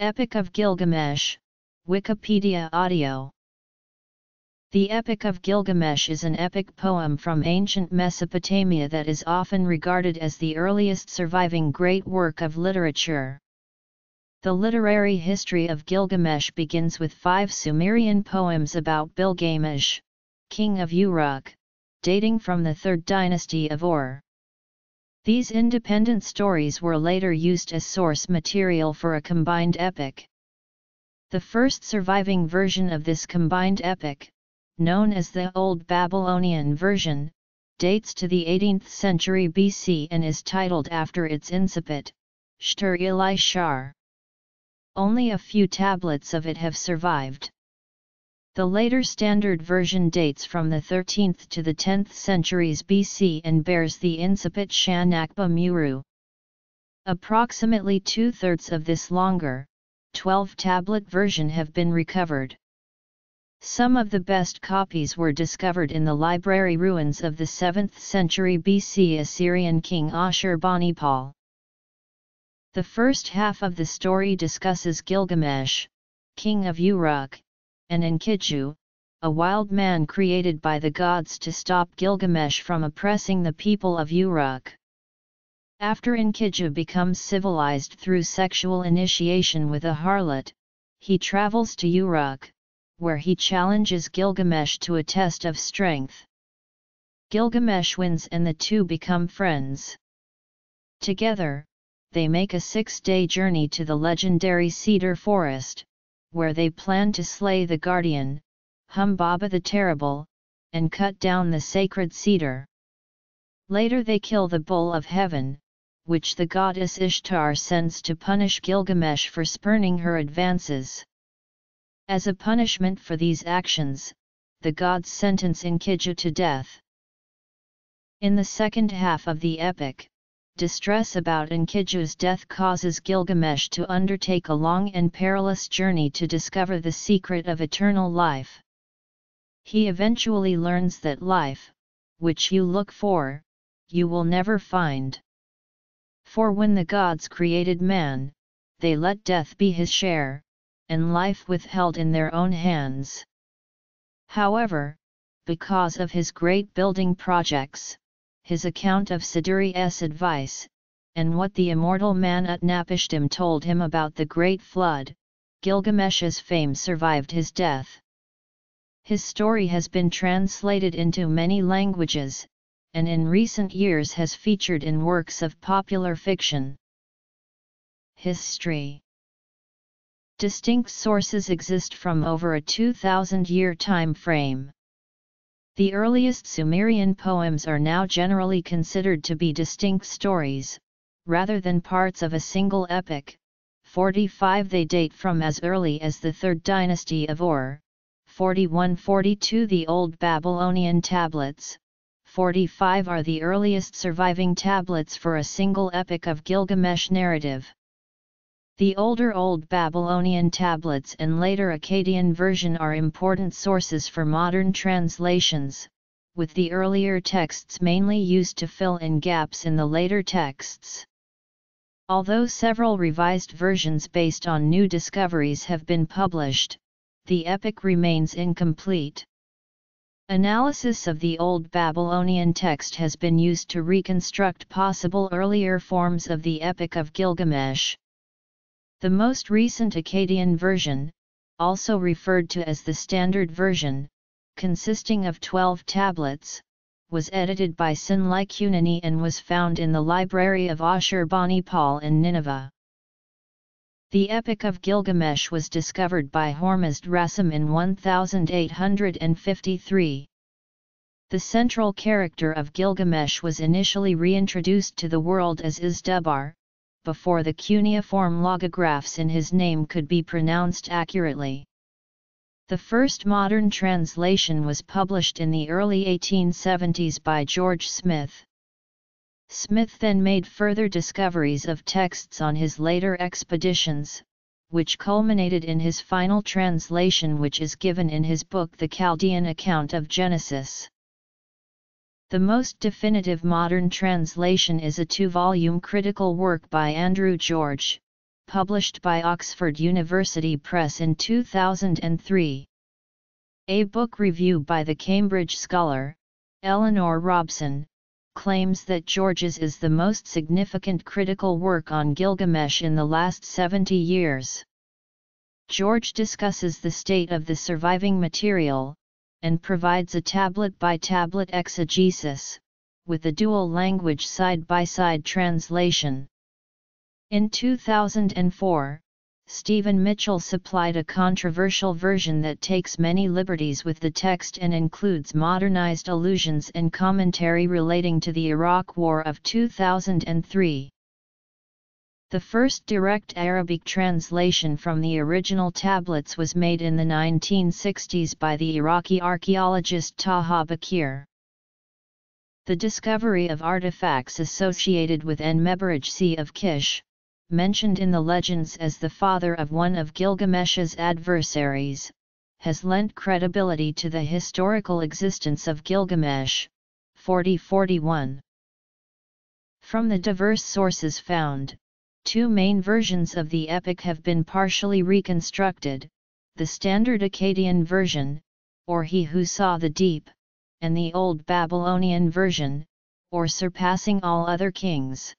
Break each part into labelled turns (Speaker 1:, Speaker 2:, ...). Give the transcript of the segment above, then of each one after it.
Speaker 1: Epic of Gilgamesh, Wikipedia Audio The Epic of Gilgamesh is an epic poem from ancient Mesopotamia that is often regarded as the earliest surviving great work of literature. The literary history of Gilgamesh begins with five Sumerian poems about Bilgamesh, king of Uruk, dating from the third dynasty of Ur. These independent stories were later used as source material for a combined epic. The first surviving version of this combined epic, known as the Old Babylonian version, dates to the 18th century BC and is titled after its incipit, Shtur Ili Shar. Only a few tablets of it have survived. The later standard version dates from the 13th to the 10th centuries BC and bears the incipit Shanakba Muru. Approximately two-thirds of this longer, 12-tablet version have been recovered. Some of the best copies were discovered in the library ruins of the 7th century BC Assyrian king Ashurbanipal. The first half of the story discusses Gilgamesh, king of Uruk, and Enkidu, a wild man created by the gods to stop Gilgamesh from oppressing the people of Uruk. After Enkidu becomes civilized through sexual initiation with a harlot, he travels to Uruk, where he challenges Gilgamesh to a test of strength. Gilgamesh wins and the two become friends. Together, they make a six-day journey to the legendary cedar forest, where they plan to slay the guardian, Humbaba the Terrible, and cut down the sacred cedar. Later they kill the bull of heaven, which the goddess Ishtar sends to punish Gilgamesh for spurning her advances. As a punishment for these actions, the gods sentence Enkidu to death. In the second half of the epic, distress about Enkidu's death causes Gilgamesh to undertake a long and perilous journey to discover the secret of eternal life. He eventually learns that life, which you look for, you will never find. For when the gods created man, they let death be his share, and life withheld in their own hands. However, because of his great building projects, his account of Siduri's advice, and what the immortal man Utnapishtim told him about the Great Flood, Gilgamesh's fame survived his death. His story has been translated into many languages, and in recent years has featured in works of popular fiction. History Distinct sources exist from over a 2000-year time frame. The earliest Sumerian poems are now generally considered to be distinct stories, rather than parts of a single epic. 45 They date from as early as the 3rd dynasty of Ur, 41-42 The Old Babylonian tablets, 45 are the earliest surviving tablets for a single epic of Gilgamesh narrative. The older Old Babylonian tablets and later Akkadian version are important sources for modern translations, with the earlier texts mainly used to fill in gaps in the later texts. Although several revised versions based on new discoveries have been published, the epic remains incomplete. Analysis of the Old Babylonian text has been used to reconstruct possible earlier forms of the Epic of Gilgamesh. The most recent Akkadian version, also referred to as the Standard Version, consisting of 12 tablets, was edited by Sin-leqi-unninni and was found in the library of Ashurbanipal in Nineveh. The Epic of Gilgamesh was discovered by Hormizd Rassam in 1853. The central character of Gilgamesh was initially reintroduced to the world as Izdubar, before the cuneiform logographs in his name could be pronounced accurately. The first modern translation was published in the early 1870s by George Smith. Smith then made further discoveries of texts on his later expeditions, which culminated in his final translation which is given in his book The Chaldean Account of Genesis. The most definitive modern translation is a two-volume critical work by Andrew George, published by Oxford University Press in 2003. A book review by the Cambridge scholar, Eleanor Robson, claims that George's is the most significant critical work on Gilgamesh in the last 70 years. George discusses the state of the surviving material, and provides a tablet-by-tablet exegesis, with a dual language side-by-side translation. In 2004, Stephen Mitchell supplied a controversial version that takes many liberties with the text and includes modernized allusions and commentary relating to the Iraq War of 2003. The first direct Arabic translation from the original tablets was made in the 1960s by the Iraqi archaeologist Taha Baqir. The discovery of artifacts associated with Enmebaragesi of Kish, mentioned in the legends as the father of one of Gilgamesh's adversaries, has lent credibility to the historical existence of Gilgamesh. 4041 From the diverse sources found, two main versions of the epic have been partially reconstructed, the standard Akkadian version, or He Who Saw the Deep, and the Old Babylonian version, or Surpassing All Other Kings.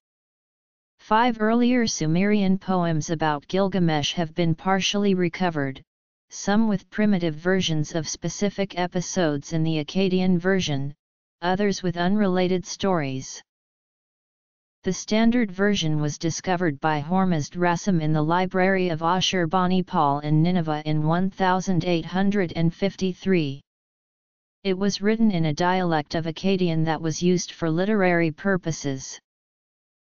Speaker 1: Five earlier Sumerian poems about Gilgamesh have been partially recovered, some with primitive versions of specific episodes in the Akkadian version, others with unrelated stories. The standard version was discovered by Hormizd Rassam in the library of Ashurbanipal in Nineveh in 1853. It was written in a dialect of Akkadian that was used for literary purposes.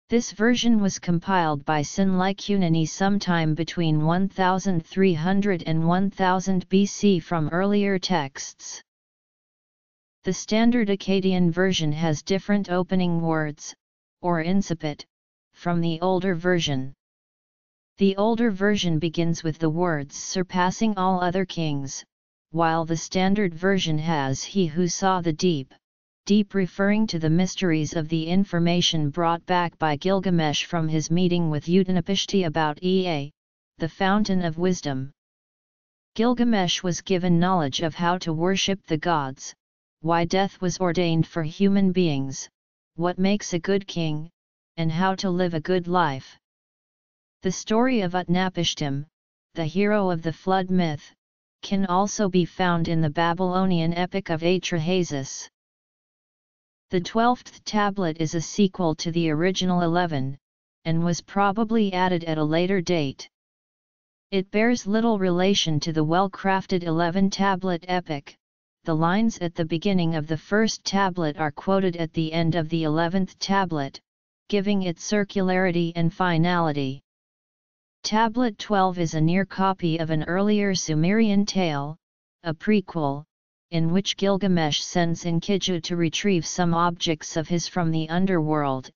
Speaker 1: This version was compiled by Sin-leqi-unninni sometime between 1300 and 1000 BC from earlier texts. The standard Akkadian version has different opening words, or incipit, from the older version. The older version begins with the words surpassing all other kings, while the standard version has He who saw the deep deep referring to the mysteries of the information brought back by Gilgamesh from his meeting with Utnapishti about Ea, the fountain of wisdom. Gilgamesh was given knowledge of how to worship the gods, why death was ordained for human beings, what makes a good king, and how to live a good life. The story of Utnapishtim, the hero of the flood myth, can also be found in the Babylonian epic of Atrahasis. The twelfth tablet is a sequel to the original eleven, and was probably added at a later date. It bears little relation to the well-crafted 11 tablet epic, the lines at the beginning of the first tablet are quoted at the end of the 11th tablet, giving it circularity and finality. Tablet 12 is a near copy of an earlier Sumerian tale, a prequel, in which Gilgamesh sends Enkidu to retrieve some objects of his from the underworld,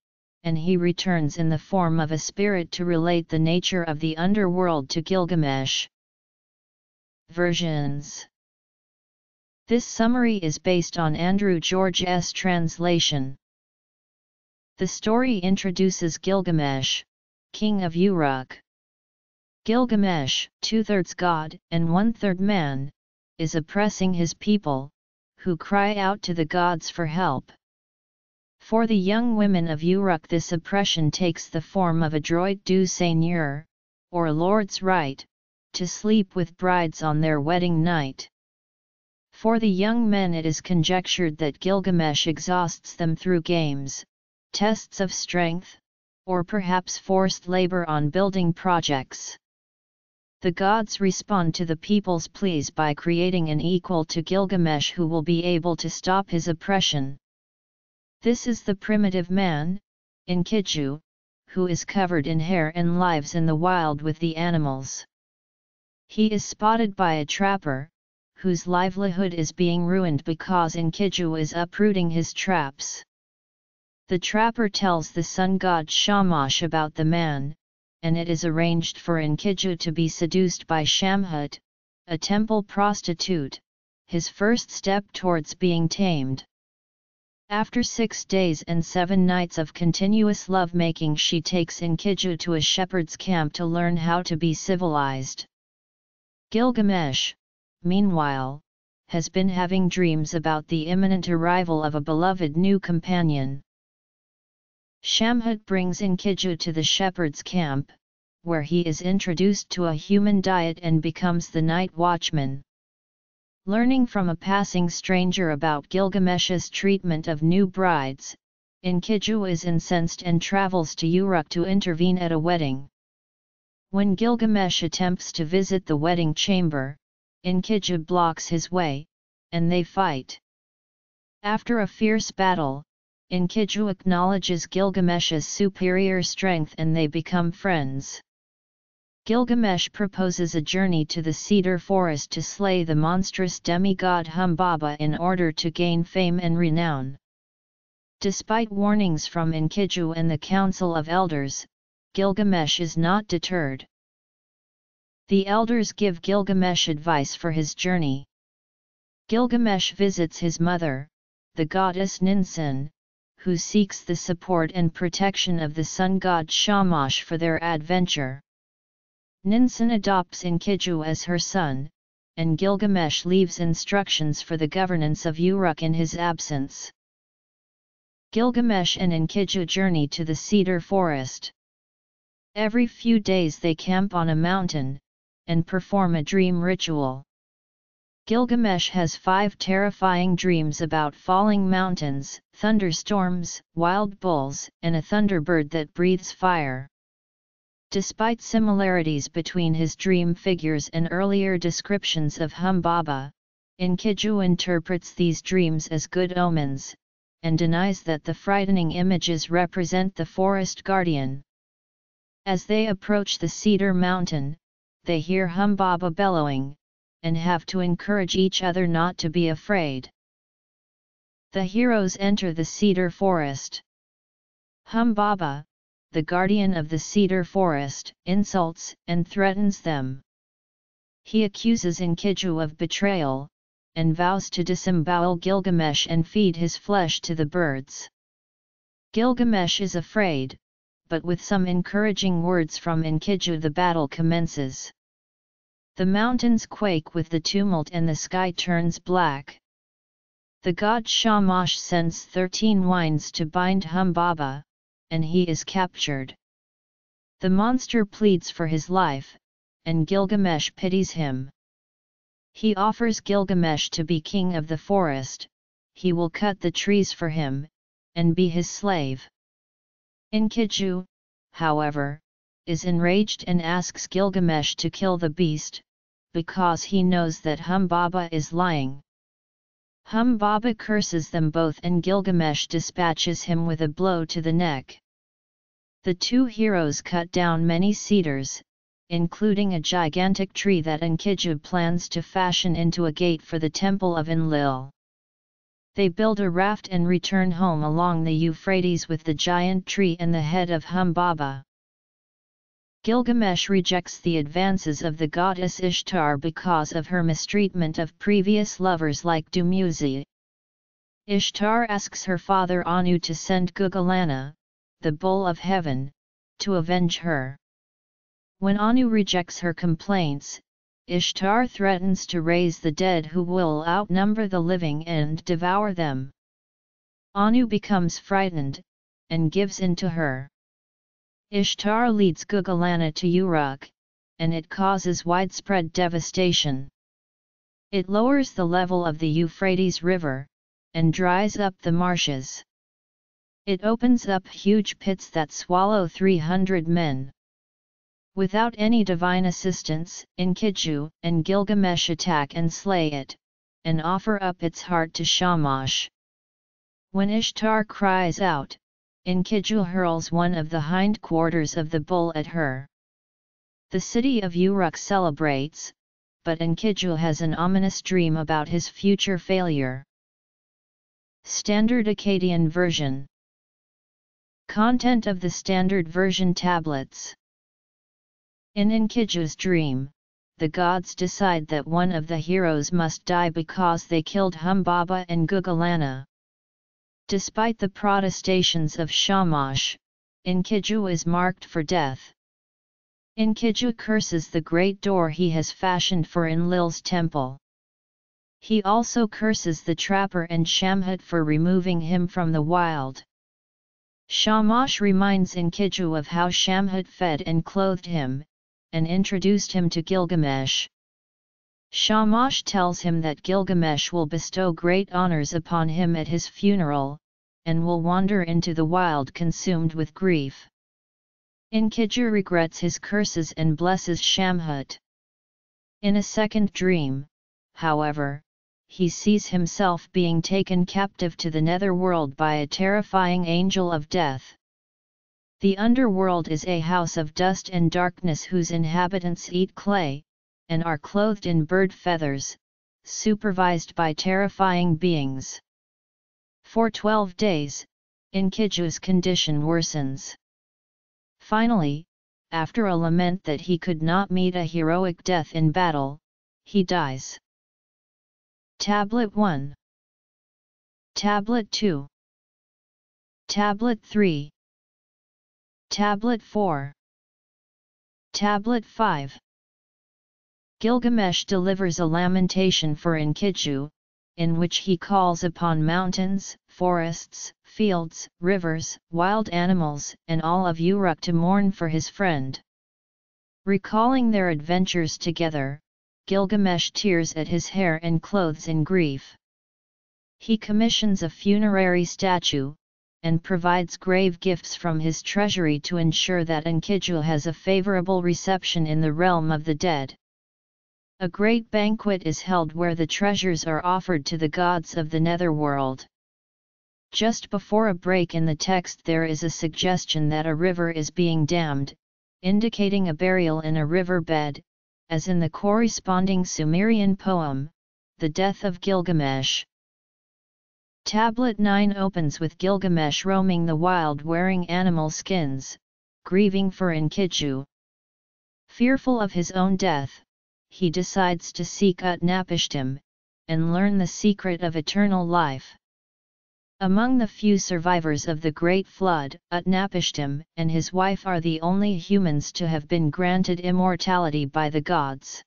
Speaker 1: and he returns in the form of a spirit to relate the nature of the underworld to Gilgamesh. Versions This summary is based on Andrew George's translation. The story introduces Gilgamesh, king of Uruk. Gilgamesh, two-thirds god and one-third man, is oppressing his people, who cry out to the gods for help. For the young women of Uruk this oppression takes the form of a droit du seigneur, or lord's right, to sleep with brides on their wedding night. For the young men it is conjectured that Gilgamesh exhausts them through games, tests of strength, or perhaps forced labor on building projects. The gods respond to the people's pleas by creating an equal to Gilgamesh who will be able to stop his oppression. This is the primitive man, Enkidu, who is covered in hair and lives in the wild with the animals. He is spotted by a trapper, whose livelihood is being ruined because Enkidu is uprooting his traps. The trapper tells the sun god Shamash about the man, and it is arranged for Enkidu to be seduced by Shamhat, a temple prostitute, his first step towards being tamed. After six days and seven nights of continuous lovemaking she takes Enkidu to a shepherd's camp to learn how to be civilized. Gilgamesh, meanwhile, has been having dreams about the imminent arrival of a beloved new companion. Shamhat brings Enkidu to the shepherd's camp, where he is introduced to a human diet and becomes the night watchman. Learning from a passing stranger about Gilgamesh's treatment of new brides, Enkidu is incensed and travels to Uruk to intervene at a wedding. When Gilgamesh attempts to visit the wedding chamber, Enkidu blocks his way, and they fight. After a fierce battle, Enkidu acknowledges Gilgamesh's superior strength and they become friends. Gilgamesh proposes a journey to the cedar forest to slay the monstrous demigod Humbaba in order to gain fame and renown. Despite warnings from Enkidu and the Council of Elders, Gilgamesh is not deterred. The elders give Gilgamesh advice for his journey. Gilgamesh visits his mother, the goddess Ninsun, who seeks the support and protection of the sun god Shamash for their adventure. Ninsun adopts Enkidu as her son, and Gilgamesh leaves instructions for the governance of Uruk in his absence. Gilgamesh and Enkidu journey to the cedar forest. Every few days they camp on a mountain, and perform a dream ritual. Gilgamesh has five terrifying dreams about falling mountains, thunderstorms, wild bulls, and a thunderbird that breathes fire. Despite similarities between his dream figures and earlier descriptions of Humbaba, Enkidu interprets these dreams as good omens, and denies that the frightening images represent the forest guardian. As they approach the cedar mountain, they hear Humbaba bellowing, and have to encourage each other not to be afraid. The heroes enter the cedar forest. Humbaba, the guardian of the cedar forest, insults and threatens them. He accuses Enkidu of betrayal, and vows to disembowel Gilgamesh and feed his flesh to the birds. Gilgamesh is afraid, but with some encouraging words from Enkidu the battle commences. The mountains quake with the tumult and the sky turns black. The god Shamash sends thirteen winds to bind Humbaba, and he is captured. The monster pleads for his life, and Gilgamesh pities him. He offers Gilgamesh to be king of the forest, he will cut the trees for him, and be his slave. Enkidu, however, is enraged and asks Gilgamesh to kill the beast, because he knows that Humbaba is lying. Humbaba curses them both and Gilgamesh dispatches him with a blow to the neck. The two heroes cut down many cedars, including a gigantic tree that Enkidu plans to fashion into a gate for the temple of Enlil. They build a raft and return home along the Euphrates with the giant tree and the head of Humbaba. Gilgamesh rejects the advances of the goddess Ishtar because of her mistreatment of previous lovers like Dumuzi. Ishtar asks her father Anu to send Gugalanna, the bull of heaven, to avenge her. When Anu rejects her complaints, Ishtar threatens to raise the dead who will outnumber the living and devour them. Anu becomes frightened, and gives in to her. Ishtar leads Gugalanna to Uruk, and it causes widespread devastation. It lowers the level of the Euphrates River, and dries up the marshes. It opens up huge pits that swallow 300 men. Without any divine assistance, Enkidu and Gilgamesh attack and slay it, and offer up its heart to Shamash. When Ishtar cries out, Enkidu hurls one of the hindquarters of the bull at her. The city of Uruk celebrates, but Enkidu has an ominous dream about his future failure. Standard Akkadian Version Content of the Standard Version Tablets In Enkidu's dream, the gods decide that one of the heroes must die because they killed Humbaba and Gugalanna. Despite the protestations of Shamash, Enkidu is marked for death. Enkidu curses the great door he has fashioned for Enlil's temple. He also curses the trapper and Shamhat for removing him from the wild. Shamash reminds Enkidu of how Shamhat fed and clothed him, and introduced him to Gilgamesh. Shamash tells him that Gilgamesh will bestow great honors upon him at his funeral, and will wander into the wild consumed with grief. Enkidu regrets his curses and blesses Shamhat. In a second dream, however, he sees himself being taken captive to the netherworld by a terrifying angel of death. The underworld is a house of dust and darkness whose inhabitants eat clay, and are clothed in bird feathers, supervised by terrifying beings. For twelve days, Enkidu's condition worsens. Finally, after a lament that he could not meet a heroic death in battle, he dies. Tablet 1 Tablet 2 Tablet 3 Tablet 4 Tablet 5 Gilgamesh delivers a lamentation for Enkidu, in which he calls upon mountains, forests, fields, rivers, wild animals, and all of Uruk to mourn for his friend. Recalling their adventures together, Gilgamesh tears at his hair and clothes in grief. He commissions a funerary statue, and provides grave gifts from his treasury to ensure that Enkidu has a favorable reception in the realm of the dead. A great banquet is held where the treasures are offered to the gods of the netherworld. Just before a break in the text there is a suggestion that a river is being dammed, indicating a burial in a river bed, as in the corresponding Sumerian poem, The Death of Gilgamesh. Tablet 9 opens with Gilgamesh roaming the wild wearing animal skins, grieving for Enkidu. Fearful of his own death, he decides to seek Utnapishtim, and learn the secret of eternal life. Among the few survivors of the Great Flood, Utnapishtim and his wife are the only humans to have been granted immortality by the gods.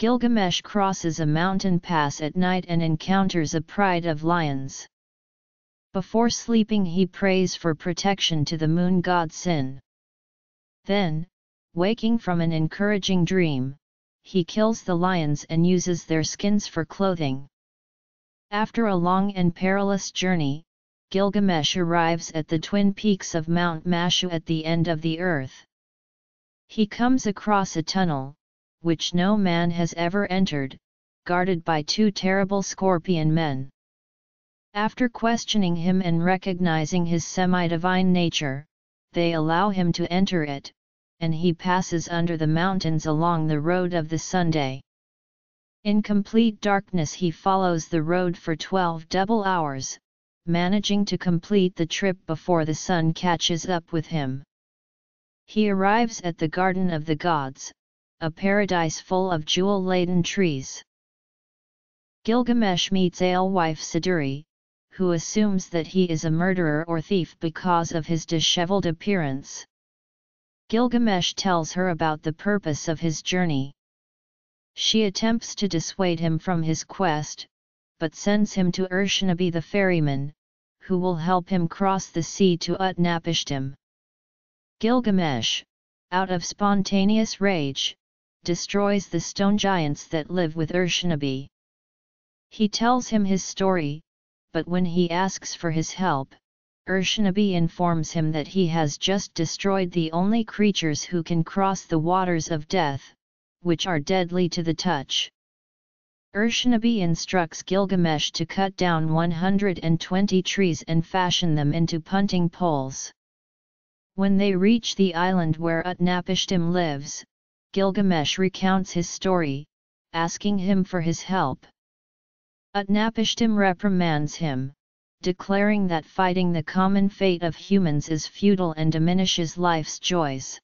Speaker 1: Gilgamesh crosses a mountain pass at night and encounters a pride of lions. Before sleeping he prays for protection to the moon god Sin. Then, waking from an encouraging dream, he kills the lions and uses their skins for clothing. After a long and perilous journey, Gilgamesh arrives at the twin peaks of Mount Mashu at the end of the earth. He comes across a tunnel, which no man has ever entered, guarded by two terrible scorpion men. After questioning him and recognizing his semi-divine nature, they allow him to enter it, and he passes under the mountains along the road of the Sunday. In complete darkness he follows the road for 12 double hours, managing to complete the trip before the sun catches up with him. He arrives at the Garden of the Gods, a paradise full of jewel-laden trees. Gilgamesh meets alewife Siduri, who assumes that he is a murderer or thief because of his disheveled appearance. Gilgamesh tells her about the purpose of his journey. She attempts to dissuade him from his quest, but sends him to Urshanabi the ferryman, who will help him cross the sea to Utnapishtim. Gilgamesh, out of spontaneous rage, destroys the stone giants that live with Urshanabi. He tells him his story, but when he asks for his help, Urshanabi informs him that he has just destroyed the only creatures who can cross the waters of death, which are deadly to the touch. Urshanabi instructs Gilgamesh to cut down 120 trees and fashion them into punting poles. When they reach the island where Utnapishtim lives, Gilgamesh recounts his story, asking him for his help. Utnapishtim reprimands him, declaring that fighting the common fate of humans is futile and diminishes life's joys.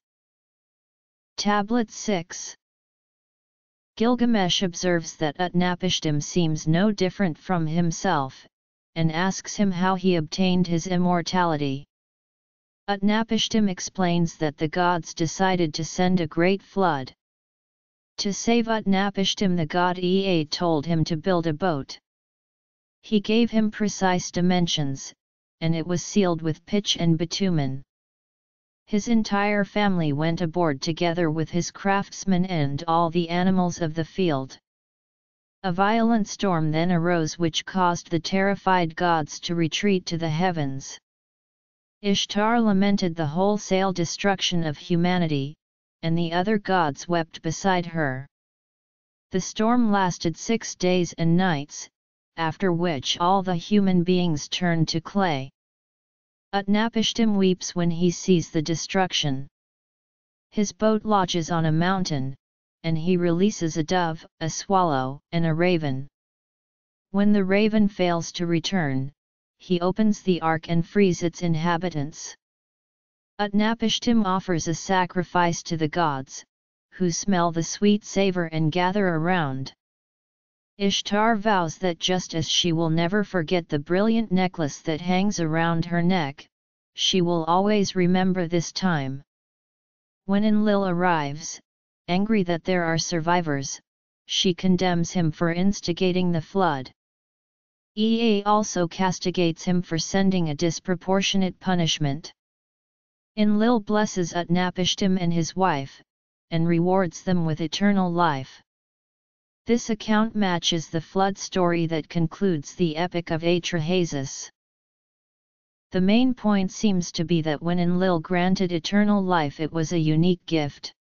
Speaker 1: Tablet 6 Gilgamesh observes that Utnapishtim seems no different from himself, and asks him how he obtained his immortality. Utnapishtim explains that the gods decided to send a great flood. To save Utnapishtim the god Ea told him to build a boat. He gave him precise dimensions, and it was sealed with pitch and bitumen. His entire family went aboard together with his craftsmen and all the animals of the field. A violent storm then arose which caused the terrified gods to retreat to the heavens. Ishtar lamented the wholesale destruction of humanity, and the other gods wept beside her. The storm lasted six days and nights, after which all the human beings turned to clay. Utnapishtim weeps when he sees the destruction. His boat lodges on a mountain, and he releases a dove, a swallow, and a raven. When the raven fails to return, he opens the ark and frees its inhabitants. Utnapishtim offers a sacrifice to the gods, who smell the sweet savor and gather around. Ishtar vows that just as she will never forget the brilliant necklace that hangs around her neck, she will always remember this time. When Enlil arrives, angry that there are survivors, she condemns him for instigating the flood. Ea also castigates him for sending a disproportionate punishment. Enlil blesses Utnapishtim and his wife, and rewards them with eternal life. This account matches the flood story that concludes the Epic of Atrahasis. The main point seems to be that when Enlil granted eternal life it was a unique gift.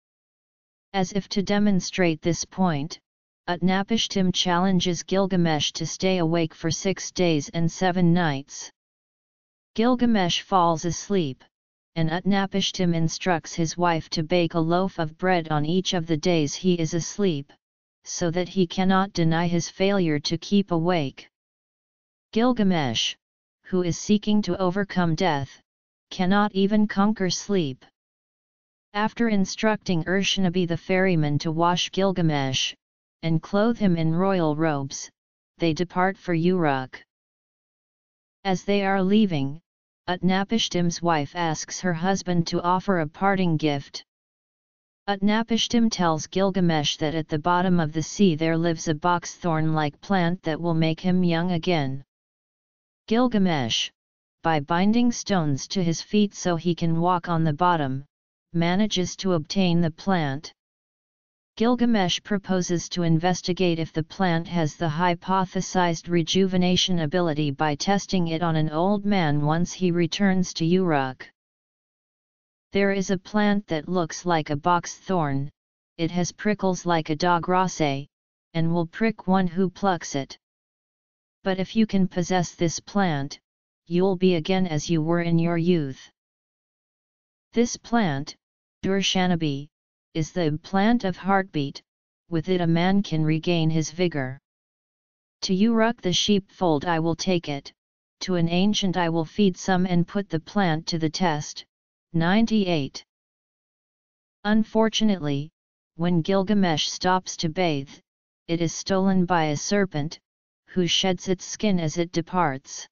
Speaker 1: As if to demonstrate this point, Utnapishtim challenges Gilgamesh to stay awake for six days and seven nights. Gilgamesh falls asleep, and Utnapishtim instructs his wife to bake a loaf of bread on each of the days he is asleep, so that he cannot deny his failure to keep awake. Gilgamesh, who is seeking to overcome death, cannot even conquer sleep. After instructing Urshanabi the ferryman to wash Gilgamesh, and clothe him in royal robes, they depart for Uruk. As they are leaving, Utnapishtim's wife asks her husband to offer a parting gift. Utnapishtim tells Gilgamesh that at the bottom of the sea there lives a boxthorn-like plant that will make him young again. Gilgamesh, by binding stones to his feet so he can walk on the bottom, manages to obtain the plant. Gilgamesh proposes to investigate if the plant has the hypothesized rejuvenation ability by testing it on an old man once he returns to Uruk. There is a plant that looks like a box thorn, it has prickles like a dog rose, and will prick one who plucks it. But if you can possess this plant, you'll be again as you were in your youth. This plant, Durshanabi, is the plant of heartbeat, with it a man can regain his vigor. To Uruk the sheepfold I will take it, to an ancient I will feed some and put the plant to the test. 98. Unfortunately, when Gilgamesh stops to bathe, it is stolen by a serpent, who sheds its skin as it departs.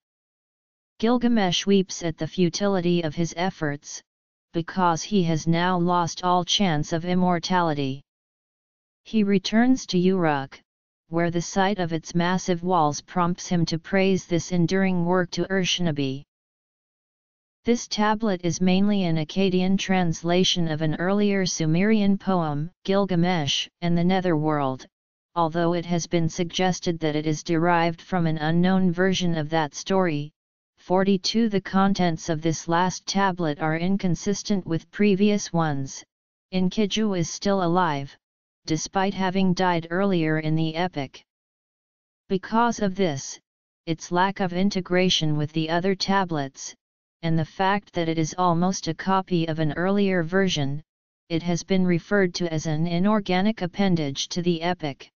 Speaker 1: Gilgamesh weeps at the futility of his efforts, because he has now lost all chance of immortality. He returns to Uruk, where the sight of its massive walls prompts him to praise this enduring work to Urshanabi. This tablet is mainly an Akkadian translation of an earlier Sumerian poem, Gilgamesh and the Netherworld, although it has been suggested that it is derived from an unknown version of that story, 42 The contents of this last tablet are inconsistent with previous ones. Enkidu is still alive, despite having died earlier in the epic. Because of this, its lack of integration with the other tablets, and the fact that it is almost a copy of an earlier version, it has been referred to as an inorganic appendage to the epic.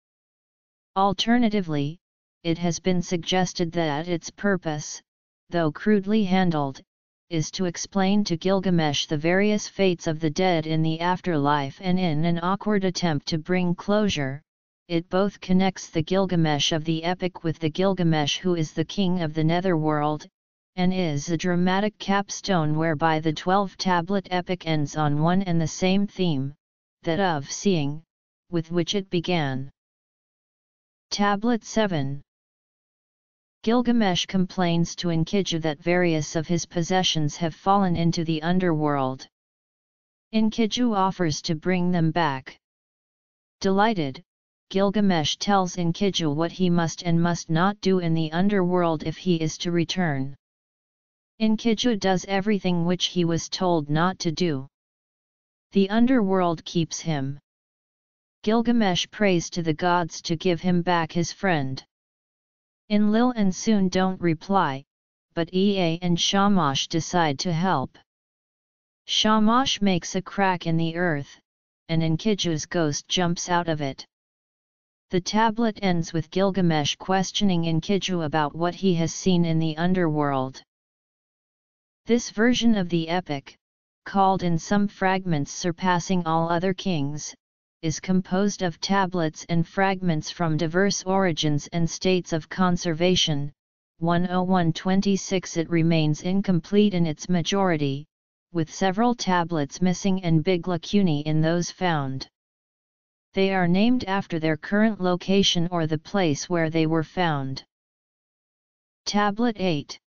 Speaker 1: Alternatively, it has been suggested that its purpose, though crudely handled, is to explain to Gilgamesh the various fates of the dead in the afterlife and in an awkward attempt to bring closure, it both connects the Gilgamesh of the epic with the Gilgamesh who is the king of the netherworld, and is a dramatic capstone whereby the 12-tablet epic ends on one and the same theme, that of seeing, with which it began. Tablet 7 Gilgamesh complains to Enkidu that various of his possessions have fallen into the underworld. Enkidu offers to bring them back. Delighted, Gilgamesh tells Enkidu what he must and must not do in the underworld if he is to return. Enkidu does everything which he was told not to do. The underworld keeps him. Gilgamesh prays to the gods to give him back his friend. Enlil and Suen don't reply, but Ea and Shamash decide to help. Shamash makes a crack in the earth, and Enkidu's ghost jumps out of it. The tablet ends with Gilgamesh questioning Enkidu about what he has seen in the underworld. This version of the epic, called in some fragments surpassing all other kings, is composed of tablets and fragments from diverse origins and states of conservation. 10126 It remains incomplete in its majority, with several tablets missing and big lacunae in those found. They are named after their current location or the place where they were found. Tablet 8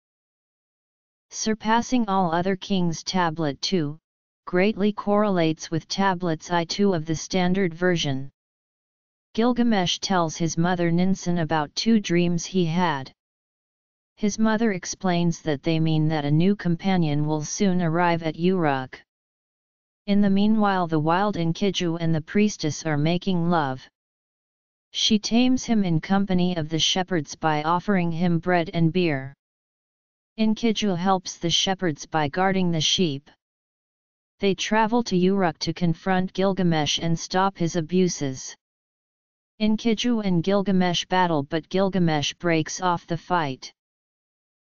Speaker 1: Surpassing all other kings Tablet 2, greatly correlates with tablets I2 of the standard version. Gilgamesh tells his mother Ninsun about two dreams he had. His mother explains that they mean that a new companion will soon arrive at Uruk. In the meanwhile the wild Enkidu and the priestess are making love. She tames him in company of the shepherds by offering him bread and beer. Enkidu helps the shepherds by guarding the sheep. They travel to Uruk to confront Gilgamesh and stop his abuses. Enkidu and Gilgamesh battle but Gilgamesh breaks off the fight.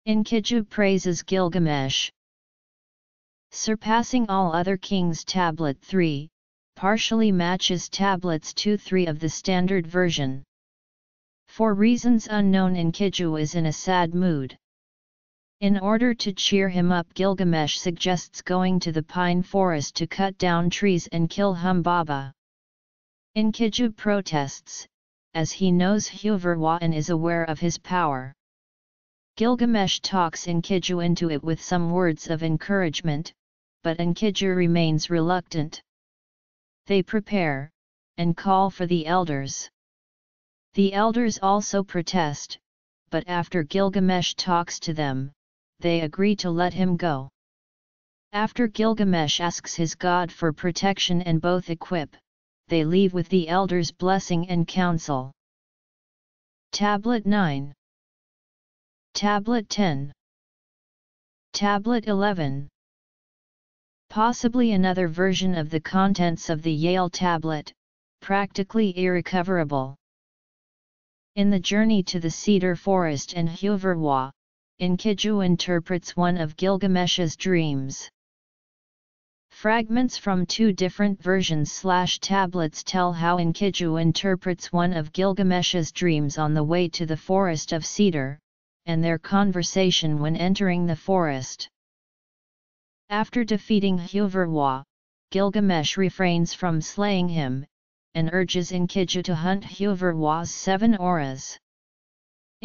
Speaker 1: Enkidu praises Gilgamesh, Surpassing all other kings Tablet 3, partially matches tablets 2-3 of the standard version. For reasons unknown Enkidu is in a sad mood. In order to cheer him up Gilgamesh suggests going to the pine forest to cut down trees and kill Humbaba. Enkidu protests, as he knows Huwawa and is aware of his power. Gilgamesh talks Enkidu into it with some words of encouragement, but Enkidu remains reluctant. They prepare, and call for the elders. The elders also protest, but after Gilgamesh talks to them, they agree to let him go. After Gilgamesh asks his god for protection and both equip, they leave with the elders' blessing and counsel. Tablet 9 Tablet 10 Tablet 11 Possibly another version of the contents of the Yale tablet, practically irrecoverable. In the journey to the cedar forest in Huwawa, Enkidu interprets one of Gilgamesh's dreams. Fragments from two different versions slash tablets tell how Enkidu interprets one of Gilgamesh's dreams on the way to the forest of cedar, and their conversation when entering the forest. After defeating Huwawa, Gilgamesh refrains from slaying him, and urges Enkidu to hunt Huwawa's seven auras.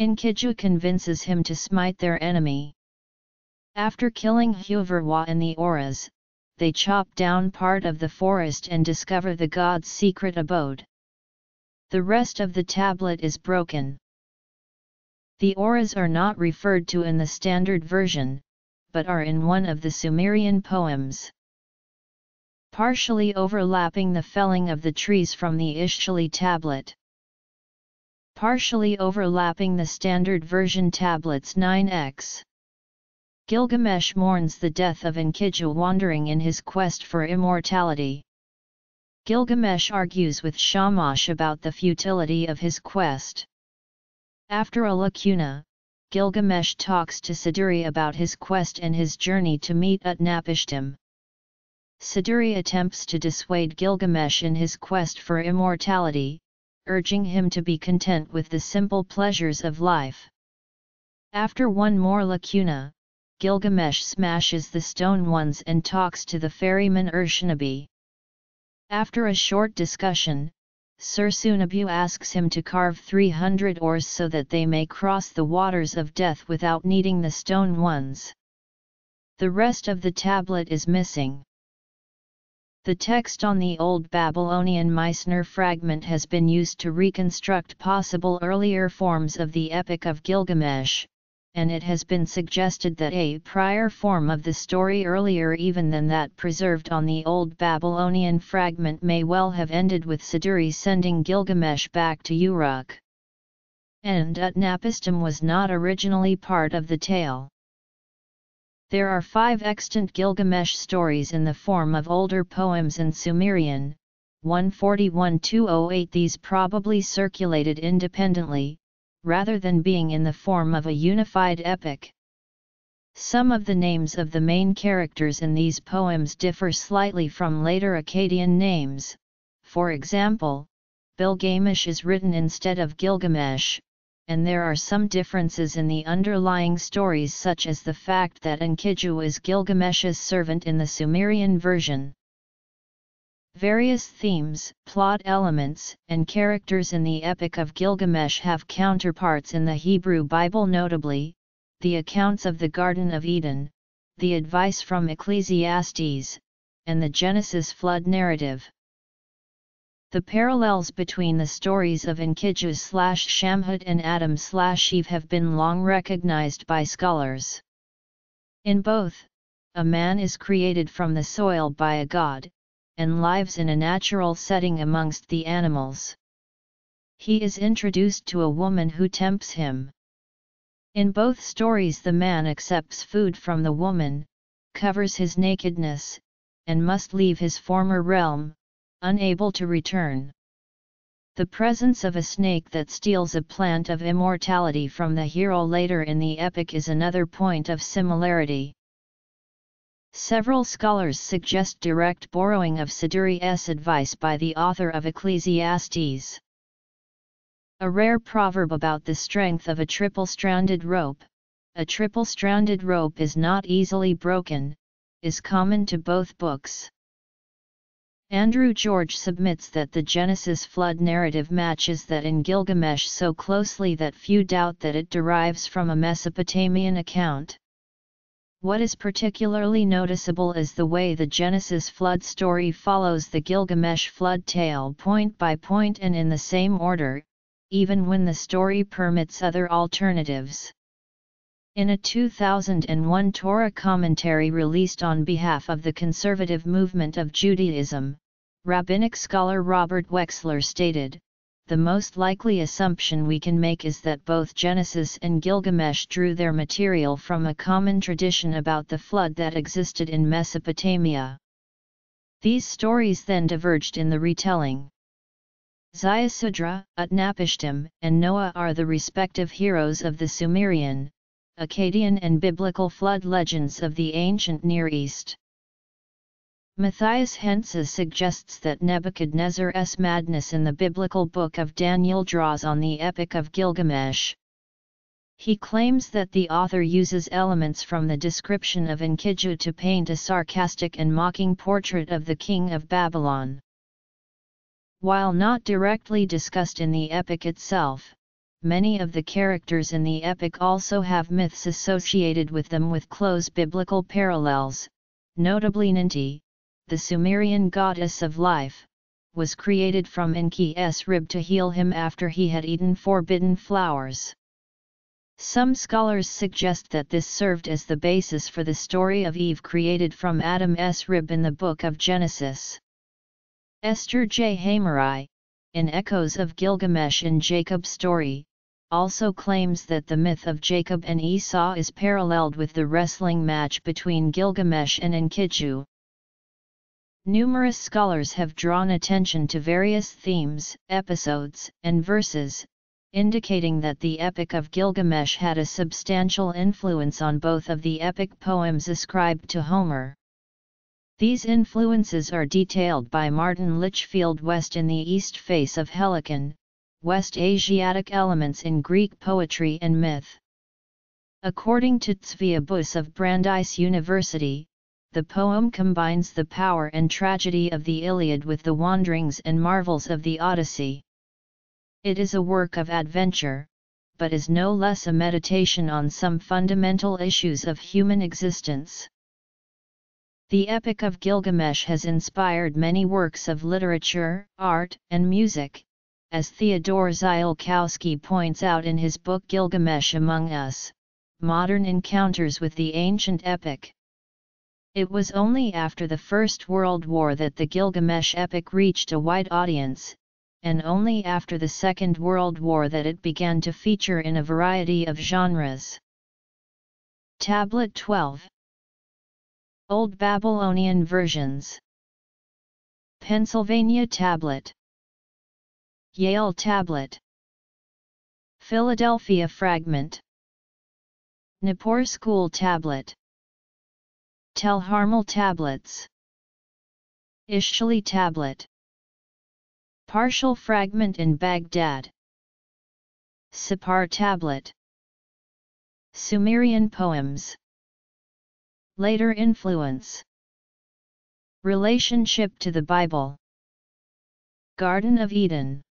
Speaker 1: Enkidu convinces him to smite their enemy. After killing Huwawa and the auras, they chop down part of the forest and discover the god's secret abode. The rest of the tablet is broken. The auras are not referred to in the standard version, but are in one of the Sumerian poems. Partially overlapping the felling of the trees from the Ishchali tablet. Partially overlapping the standard version tablets 9x. Gilgamesh mourns the death of Enkidu wandering in his quest for immortality. Gilgamesh argues with Shamash about the futility of his quest. After a lacuna, Gilgamesh talks to Siduri about his quest and his journey to meet Utnapishtim. Siduri attempts to dissuade Gilgamesh in his quest for immortality, urging him to be content with the simple pleasures of life. After one more lacuna, Gilgamesh smashes the stone ones and talks to the ferryman Urshanabi. After a short discussion, Sursunabu asks him to carve 300 oars so that they may cross the waters of death without needing the stone ones. The rest of the tablet is missing. The text on the Old Babylonian Meissner fragment has been used to reconstruct possible earlier forms of the Epic of Gilgamesh, and it has been suggested that a prior form of the story earlier even than that preserved on the Old Babylonian fragment may well have ended with Siduri sending Gilgamesh back to Uruk. And Utnapishtim was not originally part of the tale. There are five extant Gilgamesh stories in the form of older poems in Sumerian, 141-208 these probably circulated independently, rather than being in the form of a unified epic. Some of the names of the main characters in these poems differ slightly from later Akkadian names, for example, Bilgamesh is written instead of Gilgamesh, and there are some differences in the underlying stories such as the fact that Enkidu is Gilgamesh's servant in the Sumerian version. Various themes, plot elements, and characters in the Epic of Gilgamesh have counterparts in the Hebrew Bible notably, the accounts of the Garden of Eden, the advice from Ecclesiastes, and the Genesis flood narrative. The parallels between the stories of Enkidu slash Shamhat and Adam slash Eve have been long recognized by scholars. In both, a man is created from the soil by a god, and lives in a natural setting amongst the animals. He is introduced to a woman who tempts him. In both stories the man accepts food from the woman, covers his nakedness, and must leave his former realm, unable to return. The presence of a snake that steals a plant of immortality from the hero later in the epic is another point of similarity. Several scholars suggest direct borrowing of Siduri's advice by the author of Ecclesiastes. A rare proverb about the strength of a triple-stranded rope, a triple-stranded rope is not easily broken, is common to both books. Andrew George submits that the Genesis flood narrative matches that in Gilgamesh so closely that few doubt that it derives from a Mesopotamian account. What is particularly noticeable is the way the Genesis flood story follows the Gilgamesh flood tale point by point and in the same order, even when the story permits other alternatives. In a 2001 Torah commentary released on behalf of the conservative movement of Judaism, rabbinic scholar Robert Wexler stated, the most likely assumption we can make is that both Genesis and Gilgamesh drew their material from a common tradition about the flood that existed in Mesopotamia. These stories then diverged in the retelling. Ziusudra, Utnapishtim, and Noah are the respective heroes of the Sumerian, Akkadian and biblical flood legends of the ancient Near East. Matthias Henze suggests that Nebuchadnezzar's madness in the biblical book of Daniel draws on the Epic of Gilgamesh. He claims that the author uses elements from the description of Enkidu to paint a sarcastic and mocking portrait of the king of Babylon. While not directly discussed in the epic itself, many of the characters in the epic also have myths associated with them with close biblical parallels, notably Ninti, the Sumerian goddess of life, was created from Enki's rib to heal him after he had eaten forbidden flowers. Some scholars suggest that this served as the basis for the story of Eve created from Adam's rib in the book of Genesis. Esther J. Hamori, in Echoes of Gilgamesh in Jacob's story, also claims that the myth of Jacob and Esau is paralleled with the wrestling match between Gilgamesh and Enkidu. Numerous scholars have drawn attention to various themes, episodes, and verses, indicating that the Epic of Gilgamesh had a substantial influence on both of the epic poems ascribed to Homer. These influences are detailed by Martin Litchfield West in The East Face of Helicon, West Asiatic elements in Greek poetry and myth. According to Tzvi Abusch of Brandeis University, the poem combines the power and tragedy of the Iliad with the wanderings and marvels of the Odyssey. It is a work of adventure, but is no less a meditation on some fundamental issues of human existence. The Epic of Gilgamesh has inspired many works of literature, art, and music, as Theodore Ziolkowski points out in his book Gilgamesh Among Us, Modern Encounters with the Ancient Epic. It was only after the First World War that the Gilgamesh epic reached a wide audience, and only after the Second World War that it began to feature in a variety of genres. Tablet 12 Old Babylonian versions. Pennsylvania Tablet. Yale Tablet. Philadelphia Fragment. Nippur School Tablet Tell Harmal tablets. Ishchali tablet. Partial fragment in Baghdad. Sippar tablet. Sumerian poems. Later influence. Relationship to the Bible. Garden of Eden.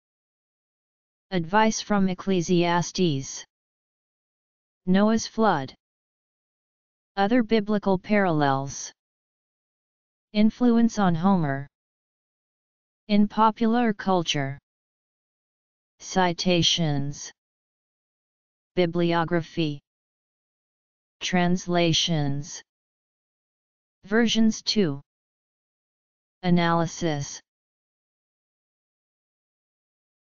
Speaker 1: Advice from Ecclesiastes. Noah's flood. Other biblical parallels. Influence on Homer. In popular culture. Citations. Bibliography. Translations. Versions 2 Analysis